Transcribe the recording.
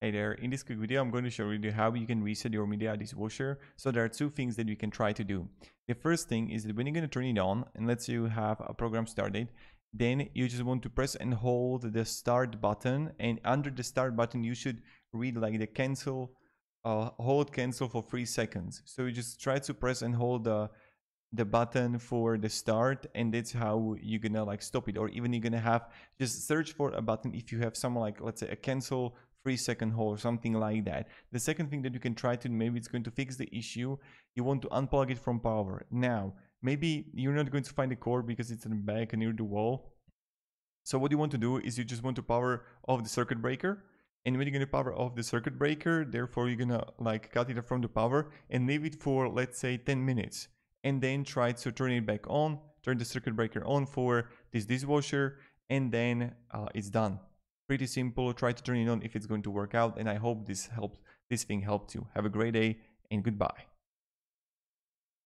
Hey there, in this quick video I'm going to show you how you can reset your Midea dishwasher. So there are two things that you can try to do. The first thing is that when you're going to turn it on and let's say you have a program started, then you just want to press and hold the start button and under the start button you should read like the cancel, uh, hold cancel for three seconds. So you just try to press and hold the the button for the start and that's how you're gonna like stop it or even you're gonna have just search for a button if you have someone like let's say a cancel three second hold or something like that. The second thing that you can try to maybe it's going to fix the issue you want to unplug it from power. Now maybe you're not going to find the cord because it's in the back near the wall. So what you want to do is you just want to power off the circuit breaker and when you're going to power off the circuit breaker therefore you're going to like cut it from the power and leave it for let's say 10 minutes and then try to turn it back on, turn the circuit breaker on for this dishwasher, and then uh, it's done. Pretty simple. Try to turn it on if it's going to work out, and I hope this helped. This thing helped you. Have a great day and goodbye.